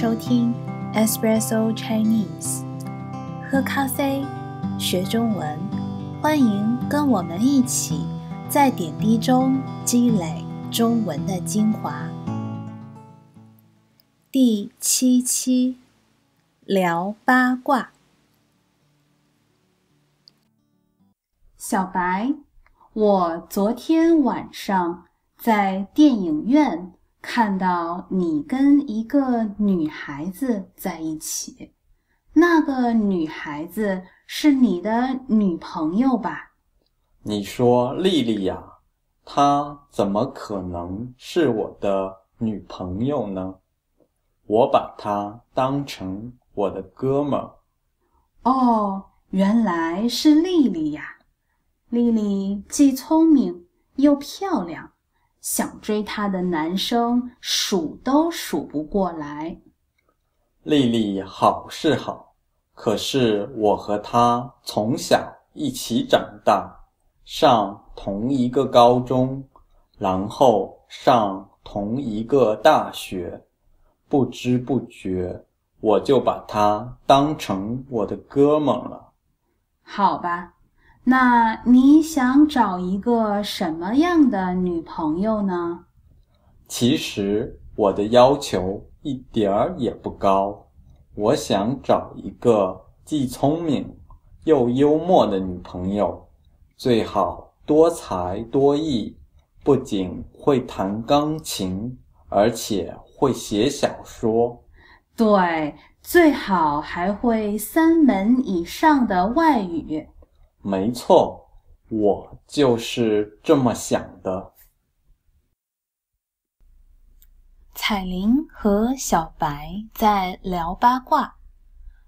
收听 Espresso Chinese，喝咖啡学中文，欢迎跟我们一起在点滴中积累中文的精华。第七期聊八卦。小白，我昨天晚上在电影院。看到你跟一个女孩子在一起，那个女孩子是你的女朋友吧？你说丽丽呀，她怎么可能是我的女朋友呢？我把她当成我的哥们儿。哦，原来是丽丽呀！丽丽既聪明又漂亮。想追她的男生数都数不过来。丽丽好是好，可是我和她从小一起长大，上同一个高中，然后上同一个大学，不知不觉我就把她当成我的哥们了。好吧。那你想找一个什么样的女朋友呢？其实我的要求一点儿也不高，我想找一个既聪明又幽默的女朋友，最好多才多艺，不仅会弹钢琴，而且会写小说。对，最好还会三门以上的外语。没错，我就是这么想的。彩铃和小白在聊八卦，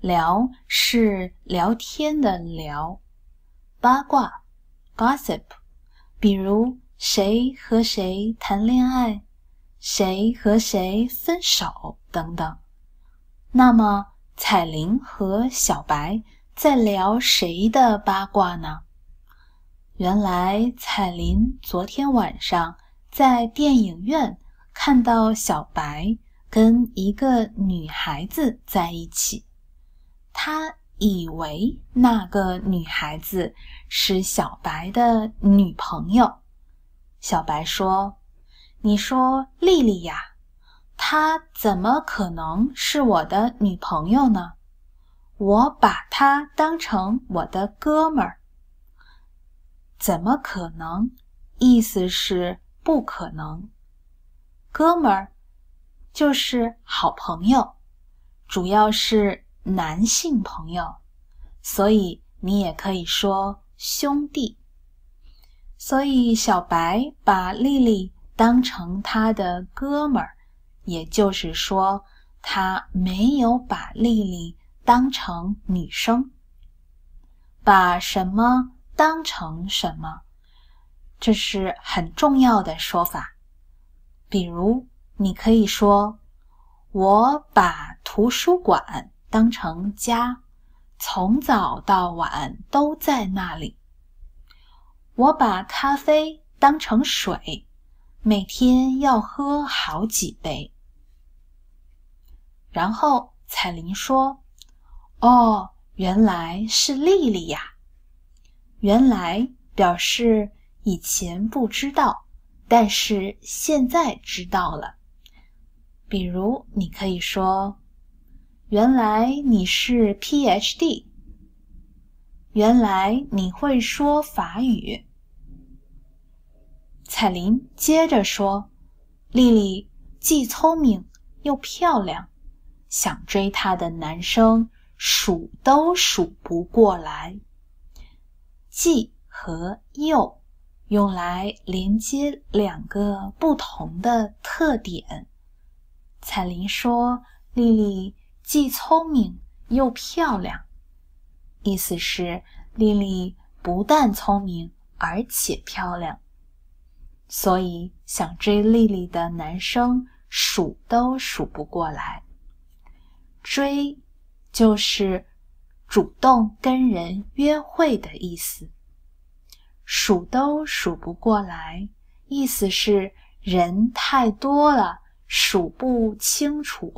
聊是聊天的聊，八卦 （gossip），比如谁和谁谈恋爱，谁和谁分手等等。那么，彩铃和小白。在聊谁的八卦呢？原来彩铃昨天晚上在电影院看到小白跟一个女孩子在一起，她以为那个女孩子是小白的女朋友。小白说：“你说丽丽呀，她怎么可能是我的女朋友呢？”我把他当成我的哥们儿，怎么可能？意思是不可能。哥们儿就是好朋友，主要是男性朋友，所以你也可以说兄弟。所以小白把丽丽当成他的哥们儿，也就是说，他没有把丽丽。当成女生，把什么当成什么，这是很重要的说法。比如，你可以说：“我把图书馆当成家，从早到晚都在那里。”我把咖啡当成水，每天要喝好几杯。然后彩铃说。哦，原来是丽丽呀！原来表示以前不知道，但是现在知道了。比如，你可以说：“原来你是 PhD。”原来你会说法语。彩铃接着说：“丽丽既聪明又漂亮，想追她的男生。”数都数不过来。既和又用来连接两个不同的特点。彩铃说：“丽丽既聪明又漂亮。”意思是丽丽不但聪明，而且漂亮。所以想追丽丽的男生数都数不过来。追。就是主动跟人约会的意思，数都数不过来，意思是人太多了，数不清楚。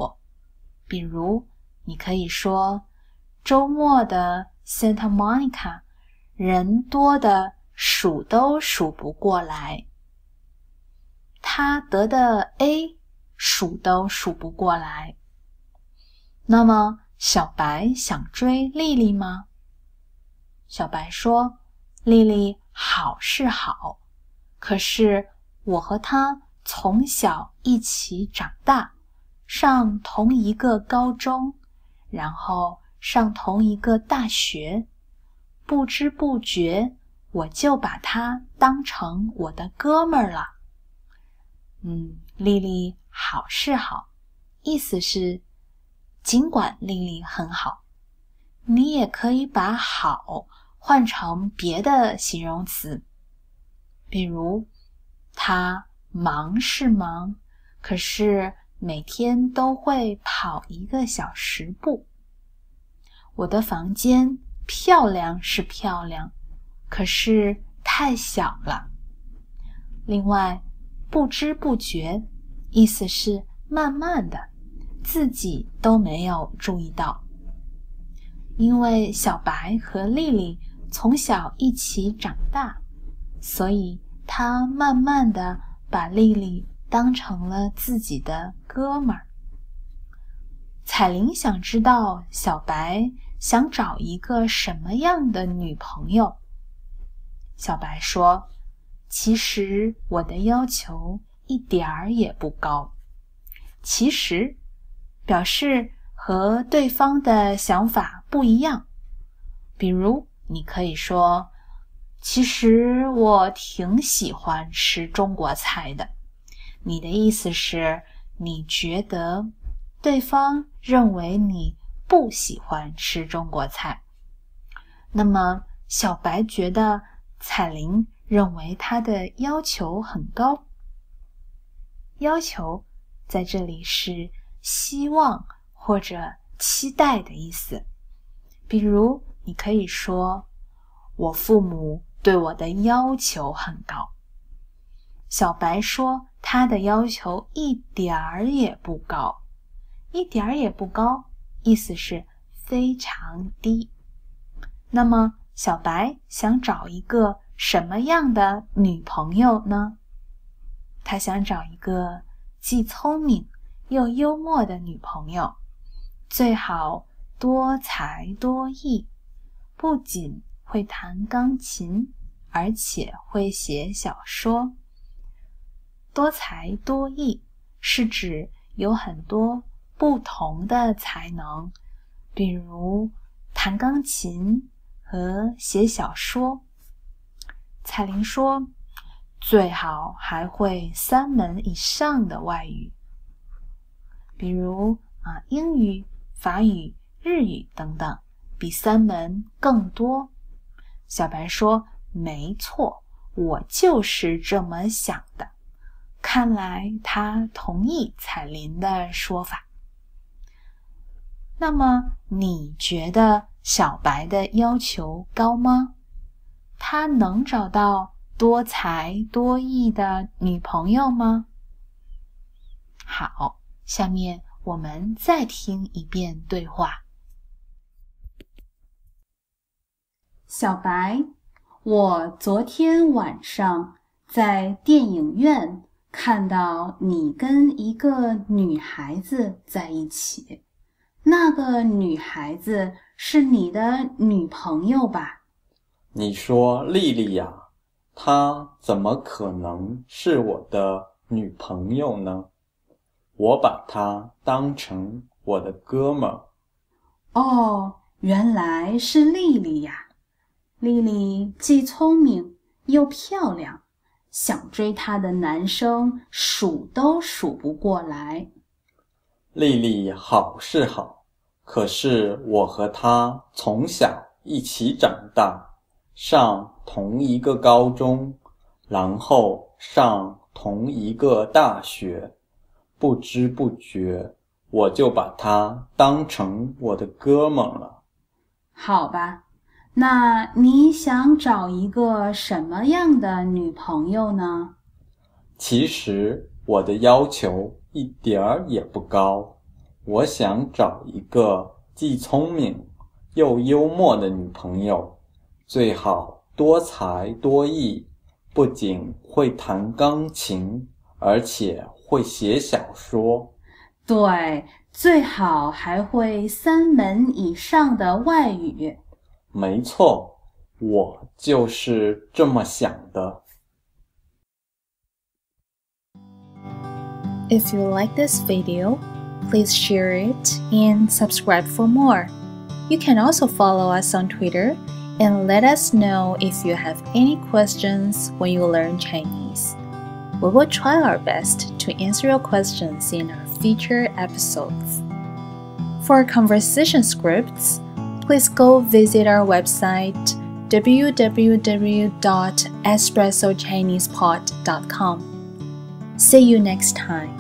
比如，你可以说，周末的 Santa Monica 人多的数都数不过来。他得的 A 数都数不过来。那么，小白想追丽丽吗？小白说：“丽丽好是好，可是我和她从小一起长大。”上同一个高中，然后上同一个大学，不知不觉我就把他当成我的哥们儿了。嗯，丽丽好是好，意思是尽管丽丽很好，你也可以把好换成别的形容词，比如他忙是忙，可是。每天都会跑一个小时步。我的房间漂亮是漂亮，可是太小了。另外，不知不觉，意思是慢慢的，自己都没有注意到。因为小白和丽丽从小一起长大，所以他慢慢的把丽丽。当成了自己的哥们儿。彩铃想知道小白想找一个什么样的女朋友。小白说：“其实我的要求一点儿也不高。”其实表示和对方的想法不一样。比如，你可以说：“其实我挺喜欢吃中国菜的。”你的意思是，你觉得对方认为你不喜欢吃中国菜。那么，小白觉得彩铃认为他的要求很高。要求在这里是希望或者期待的意思。比如，你可以说：“我父母对我的要求很高。”小白说。他的要求一点儿也不高，一点儿也不高，意思是非常低。那么，小白想找一个什么样的女朋友呢？他想找一个既聪明又幽默的女朋友，最好多才多艺，不仅会弹钢琴，而且会写小说。多才多艺是指有很多不同的才能，比如弹钢琴和写小说。彩铃说：“最好还会三门以上的外语，比如啊英语、法语、日语等等，比三门更多。”小白说：“没错，我就是这么想的。”看来他同意彩铃的说法。那么你觉得小白的要求高吗？他能找到多才多艺的女朋友吗？好，下面我们再听一遍对话。小白，我昨天晚上在电影院。看到你跟一个女孩子在一起，那个女孩子是你的女朋友吧？你说丽丽呀，她怎么可能是我的女朋友呢？我把他当成我的哥们儿。哦，原来是丽丽呀！丽丽既聪明又漂亮。想追她的男生数都数不过来。丽丽好是好，可是我和她从小一起长大，上同一个高中，然后上同一个大学，不知不觉我就把她当成我的哥们了。好吧。那你想找一个什么样的女朋友呢？其实我的要求一点儿也不高，我想找一个既聪明又幽默的女朋友，最好多才多艺，不仅会弹钢琴，而且会写小说。对，最好还会三门以上的外语。没错，我就是这么想的。If you like this video, please share it and subscribe for more. You can also follow us on Twitter and let us know if you have any questions when you learn Chinese. We will try our best to answer your questions in our future episodes. For conversation scripts, please go visit our website www.espressochinesepod.com. See you next time.